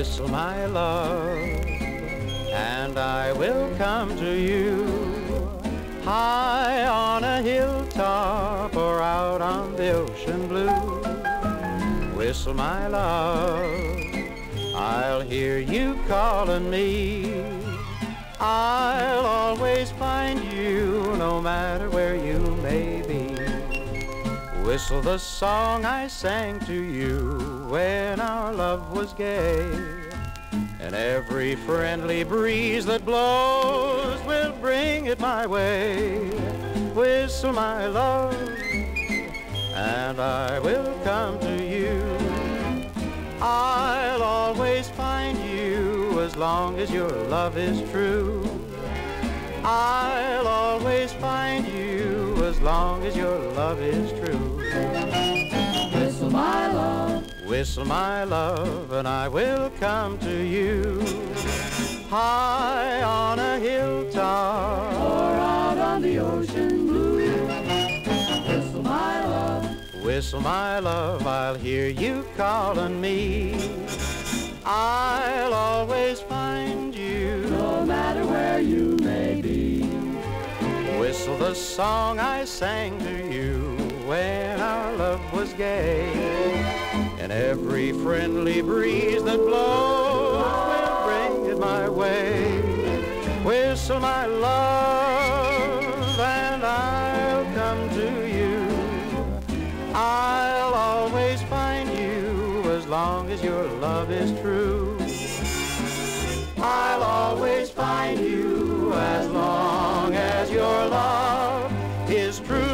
Whistle my love, and I will come to you. High on a hilltop or out on the ocean blue. Whistle my love, I'll hear you calling me. I'll always find you no matter where you may be. Whistle the song I sang to you when our love was gay. And every friendly breeze that blows will bring it my way. Whistle my love, and I will come to you. I'll always find you as long as your love is true. I'll always find as long as your love is true. Whistle my love, Whistle my love, and I will come to you. High on a hilltop, or out on the ocean blue. Whistle my love, whistle my love, I'll hear you calling me. I'll always find Whistle the song I sang to you when our love was gay. And every friendly breeze that blows will bring it my way. Whistle my love and I'll come to you. I'll always find you as long as your love is true. I'll always find you true.